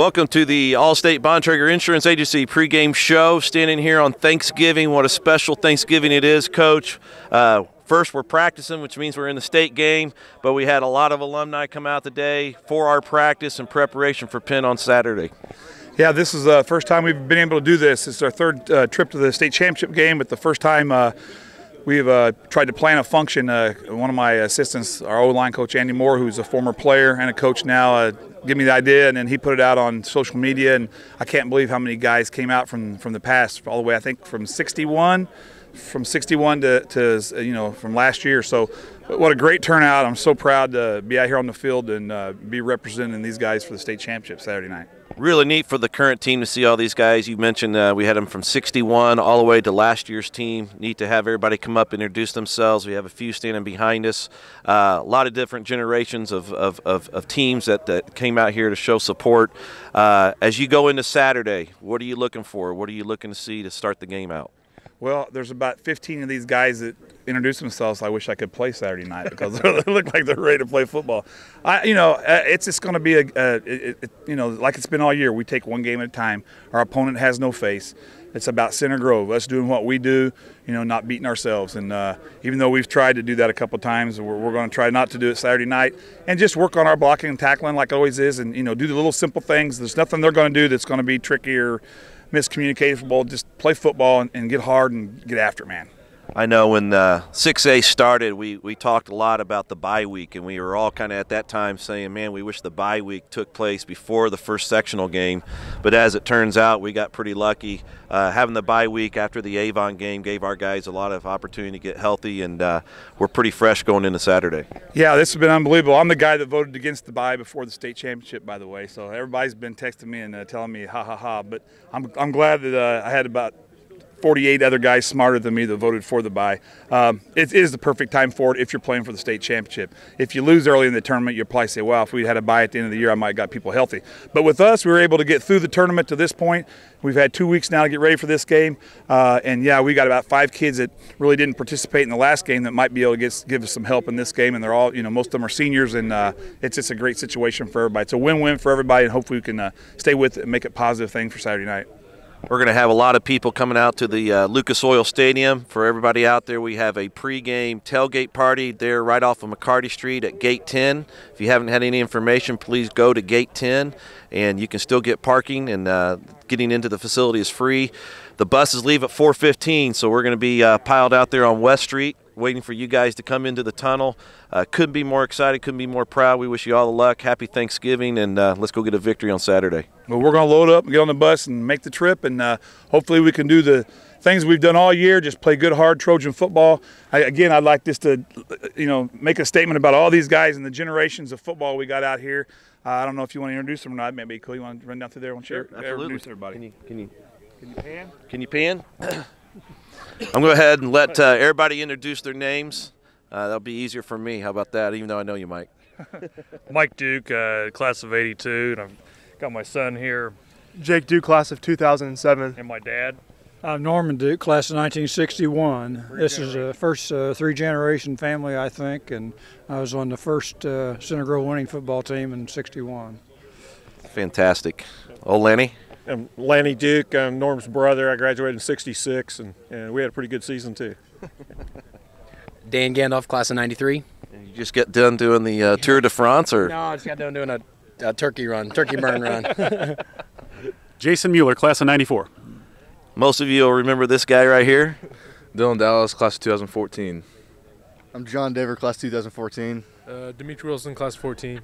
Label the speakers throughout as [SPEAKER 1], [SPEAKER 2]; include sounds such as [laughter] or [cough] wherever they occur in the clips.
[SPEAKER 1] Welcome to the Allstate Bontrager Insurance Agency pregame show. Standing here on Thanksgiving. What a special Thanksgiving it is, Coach. Uh, first, we're practicing, which means we're in the state game, but we had a lot of alumni come out today for our practice and preparation for Penn on Saturday.
[SPEAKER 2] Yeah, this is the first time we've been able to do this. It's our third uh, trip to the state championship game, but the first time uh, we've uh, tried to plan a function. Uh, one of my assistants, our O-line coach Andy Moore, who's a former player and a coach now, uh, gave me the idea, and then he put it out on social media, and I can't believe how many guys came out from from the past, all the way I think from 61, from 61 to, to you know from last year. So, what a great turnout! I'm so proud to be out here on the field and uh, be representing these guys for the state championship Saturday night
[SPEAKER 1] really neat for the current team to see all these guys. You mentioned uh, we had them from 61 all the way to last year's team. Neat to have everybody come up and introduce themselves. We have a few standing behind us. Uh, a lot of different generations of, of, of, of teams that, that, came out here to show support. Uh, as you go into Saturday, what are you looking for? What are you looking to see to start the game out?
[SPEAKER 2] Well, there's about 15 of these guys that introduce themselves. I wish I could play Saturday night because [laughs] they look like they're ready to play football. I, you know, uh, it's just going to be a, a it, it, you know, like it's been all year. We take one game at a time. Our opponent has no face. It's about Center Grove, us doing what we do, you know, not beating ourselves. And uh, even though we've tried to do that a couple times, we're, we're going to try not to do it Saturday night and just work on our blocking and tackling like it always is, and you know, do the little simple things. There's nothing they're going to do that's going to be tricky or miscommunicated football. Just play football and, and, get hard and get after it, man.
[SPEAKER 1] I know when uh, 6A started, we, we talked a lot about the bye week, and we were all kind of at that time saying, man, we wish the bye week took place before the first sectional game. But as it turns out, we got pretty lucky. Uh, having the bye week after the Avon game gave our guys a lot of opportunity to get healthy, and uh, we're pretty fresh going into Saturday.
[SPEAKER 2] Yeah, this has been unbelievable. I'm the guy that voted against the bye before the state championship, by the way. So everybody's been texting me and uh, telling me, ha ha ha. But I'm, I'm glad that uh, I had about 48 other guys smarter than me that voted for the bye. Um, it is the perfect time for it if you're playing for the state championship. If you lose early in the tournament, you'll probably say, well, if we had a bye at the end of the year, I might have got people healthy. But with us, we were able to get through the tournament to this point. We've had two weeks now to get ready for this game. Uh, and yeah, we got about five kids that really didn't participate in the last game that might be able to get, give us some help in this game. And they're all, you know, most of them are seniors, and uh, it's just a great situation for everybody. It's a win win for everybody, and hopefully we can uh, stay with it and make it a positive thing for Saturday night.
[SPEAKER 1] We're going to have a lot of people coming out to the uh, Lucas Oil Stadium. For everybody out there, we have a pregame tailgate party there right off of McCarty Street at Gate 10. If you haven't had any information, please go to Gate 10, and you can still get parking, and uh, getting into the facility is free. The buses leave at 4:15, so we're going to be uh, piled out there on West Street waiting for you guys to come into the tunnel. Uh, couldn't be more excited, couldn't be more proud. We wish you all the luck. Happy Thanksgiving, and uh, let's go get a victory on Saturday.
[SPEAKER 2] Well, we're going to load up and get on the bus and make the trip, and uh, hopefully we can do the things we've done all year. Just play good, hard Trojan football. I, again, I'd like just to, you know, make a statement about all these guys and the generations of football we got out here. Uh, I don't know if you want to introduce them or not. Maybe cool. You want to run down through there? Want
[SPEAKER 1] sure,
[SPEAKER 2] you
[SPEAKER 1] absolutely.
[SPEAKER 2] introduce everybody?
[SPEAKER 1] Can you, can you, can you pan? Can you pan? [clears throat] I'm going to go ahead and let uh, everybody introduce their names. Uh, that'll be easier for me. How about that? Even though I know you, Mike. [laughs]
[SPEAKER 3] Mike Duke, uh, class of '82, and I've got my son here.
[SPEAKER 4] Jake Duke, class of 2007,
[SPEAKER 3] and my dad.
[SPEAKER 5] I'm Norman Duke, class of 1961. Three this is a first uh, three-generation family, I think, and I was on the first uh, Center Grove winning football team in '61.
[SPEAKER 1] Fantastic. Oh, Lenny.
[SPEAKER 6] I'm Lanny Duke. I'm Norm's brother. I graduated in '66, and, and we had a pretty good season too. [laughs]
[SPEAKER 7] Dan Gandalf, class of '93.
[SPEAKER 1] You just got done doing the uh, Tour de France, or
[SPEAKER 7] no? I just got done doing a, a turkey run, turkey burn run. [laughs]
[SPEAKER 8] Jason Mueller, class of '94.
[SPEAKER 1] Most of you will remember this guy right here.
[SPEAKER 9] Dylan Dallas, class of 2014.
[SPEAKER 10] I'm John Dever, class 2014.
[SPEAKER 11] Uh, Dimitri Wilson, class 14.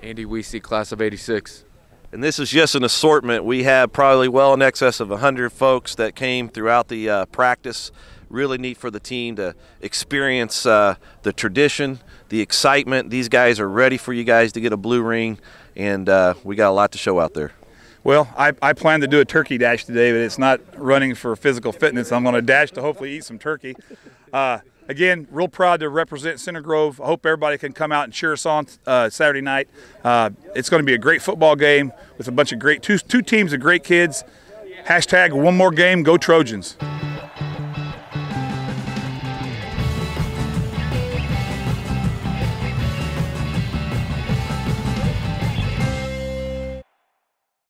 [SPEAKER 9] Andy Weesey, class of 86.
[SPEAKER 1] And this is just an assortment. We have probably well in excess of 100 folks that came throughout the uh, practice really neat for the team to experience uh, the tradition, the excitement. These guys are ready for you guys to get a blue ring, and uh, we got a lot to show out there.
[SPEAKER 2] Well, I, I plan to do a turkey dash today, but it's not running for physical fitness. I'm going to dash to hopefully eat some turkey. Uh, again, real proud to represent Center Grove. I hope everybody can come out and cheer us on uh, Saturday night. Uh, it's going to be a great football game with a bunch of great two two teams of great kids. Hashtag one more game, go Trojans.